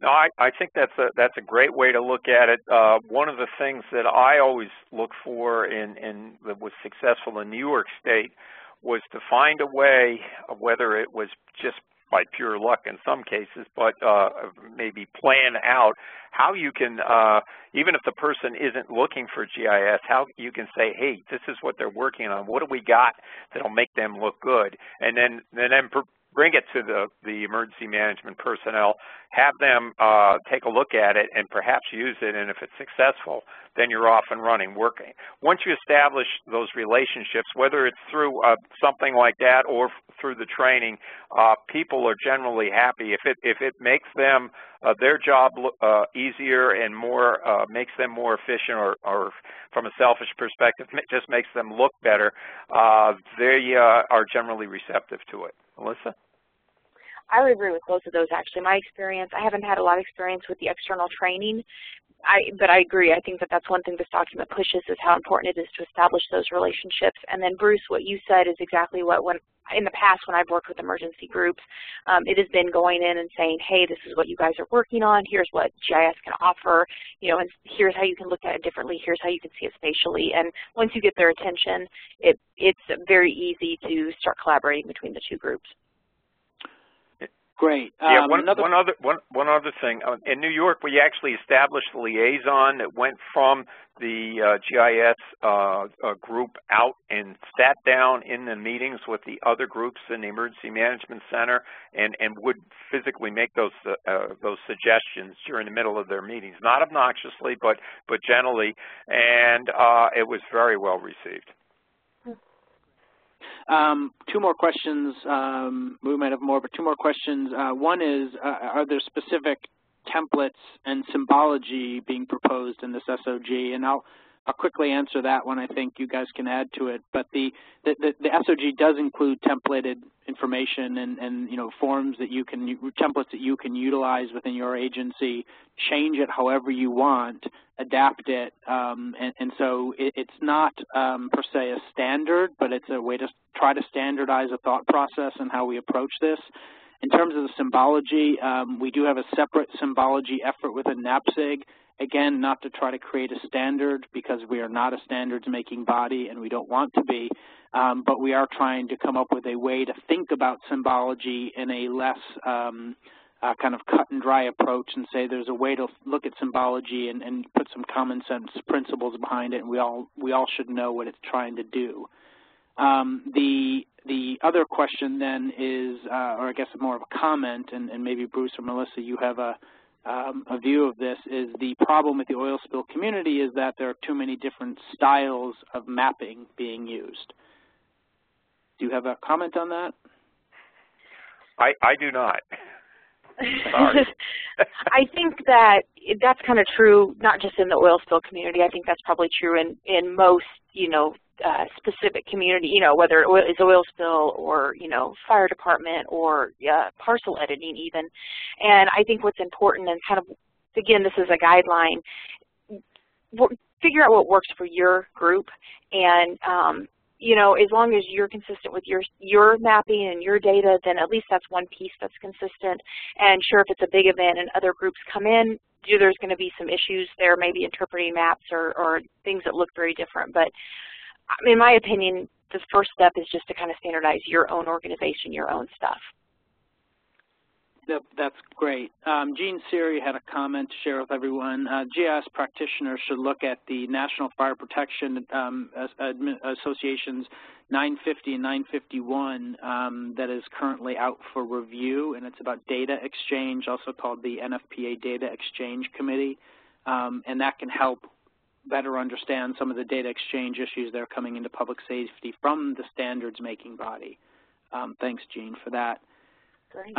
No, I, I think that's a that's a great way to look at it. Uh, one of the things that I always look for in, in that was successful in New York State was to find a way, whether it was just by pure luck in some cases, but uh, maybe plan out how you can, uh, even if the person isn't looking for GIS, how you can say, hey, this is what they're working on. What do we got that'll make them look good? And then, and then bring it to the, the emergency management personnel, have them uh, take a look at it and perhaps use it, and if it's successful, then you're off and running working. Once you establish those relationships, whether it's through uh, something like that or through the training, uh, people are generally happy. If it, if it makes them, uh, their job uh, easier and more, uh, makes them more efficient or, or from a selfish perspective, just makes them look better, uh, they uh, are generally receptive to it. Melissa? I would agree with both of those actually. My experience, I haven't had a lot of experience with the external training, I, but I agree. I think that that's one thing this document pushes is how important it is to establish those relationships. And then Bruce, what you said is exactly what when in the past when I've worked with emergency groups, um, it has been going in and saying, hey, this is what you guys are working on. Here's what GIS can offer. You know, and here's how you can look at it differently. Here's how you can see it spatially. And once you get their attention, it, it's very easy to start collaborating between the two groups. Great. Yeah, um, one, one, other one, one other thing. Uh, in New York, we actually established a liaison that went from the uh, GIS uh, uh, group out and sat down in the meetings with the other groups in the Emergency Management Center and, and would physically make those uh, uh, those suggestions during the middle of their meetings, not obnoxiously, but but gently, and it was very well received. Um, two more questions. Um, we might have more, but two more questions. Uh, one is, uh, are there specific templates and symbology being proposed in this SOG? And I'll I'll quickly answer that one. I think you guys can add to it. But the, the, the, the SOG does include templated information and, and, you know, forms that you can, templates that you can utilize within your agency, change it however you want, adapt it. Um, and, and, so it, it's not um, per se a standard, but it's a way to try to standardize a thought process and how we approach this. In terms of the symbology, um, we do have a separate symbology effort within NAPSG Again, not to try to create a standard because we are not a standards-making body and we don't want to be, um, but we are trying to come up with a way to think about symbology in a less um, uh, kind of cut and dry approach and say there's a way to look at symbology and, and put some common sense principles behind it, and we all we all should know what it's trying to do. Um, the the other question then is, uh, or I guess more of a comment, and, and maybe Bruce or Melissa, you have a um, a view of this is the problem with the oil spill community is that there are too many different styles of mapping being used. Do you have a comment on that? I, I do not. Sorry. I think that that's kind of true, not just in the oil spill community. I think that's probably true in, in most, you know, uh, specific community, you know, whether it's oil spill or, you know, fire department or uh, parcel editing even. And I think what's important and kind of, again, this is a guideline, figure out what works for your group and, um, you know, as long as you're consistent with your your mapping and your data, then at least that's one piece that's consistent. And sure, if it's a big event and other groups come in, there's going to be some issues there, maybe interpreting maps or, or things that look very different. But in my opinion, the first step is just to kind of standardize your own organization, your own stuff. Yep, that's great. Um, Gene Siri had a comment to share with everyone. Uh, GIS practitioners should look at the National Fire Protection um, Association's 950 and 951 um, that is currently out for review, and it's about data exchange, also called the NFPA Data Exchange Committee, um, and that can help better understand some of the data exchange issues that are coming into public safety from the standards making body. Um, thanks, Jean, for that. Great.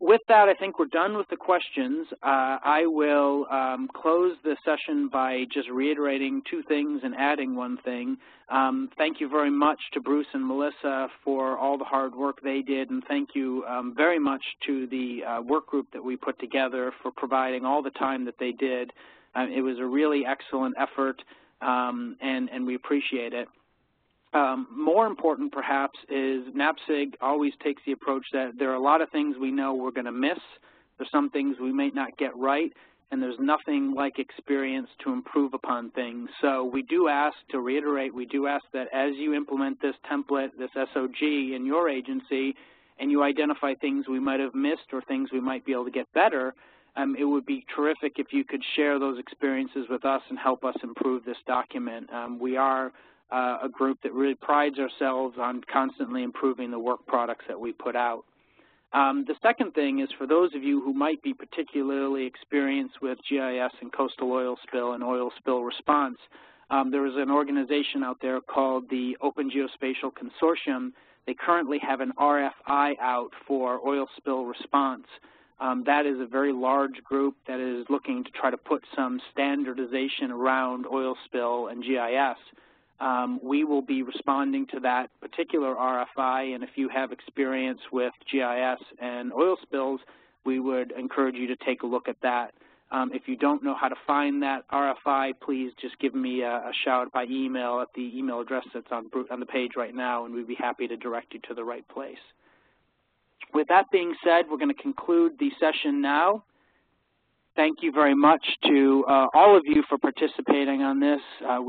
With that, I think we're done with the questions. Uh, I will um, close the session by just reiterating two things and adding one thing. Um, thank you very much to Bruce and Melissa for all the hard work they did, and thank you um, very much to the uh, work group that we put together for providing all the time that they did. Uh, it was a really excellent effort, um, and, and we appreciate it. Um, more important, perhaps, is NAPSG always takes the approach that there are a lot of things we know we're going to miss. There's some things we may not get right, and there's nothing like experience to improve upon things. So we do ask, to reiterate, we do ask that as you implement this template, this SOG in your agency, and you identify things we might have missed or things we might be able to get better, um, it would be terrific if you could share those experiences with us and help us improve this document. Um, we are uh, a group that really prides ourselves on constantly improving the work products that we put out. Um, the second thing is for those of you who might be particularly experienced with GIS and coastal oil spill and oil spill response, um, there is an organization out there called the Open Geospatial Consortium. They currently have an RFI out for oil spill response. Um, that is a very large group that is looking to try to put some standardization around oil spill and GIS. Um, we will be responding to that particular RFI, and if you have experience with GIS and oil spills, we would encourage you to take a look at that. Um, if you don't know how to find that RFI, please just give me a, a, shout by email at the email address that's on, on the page right now, and we'd be happy to direct you to the right place. With that being said, we're going to conclude the session now. Thank you very much to uh, all of you for participating on this. Uh, we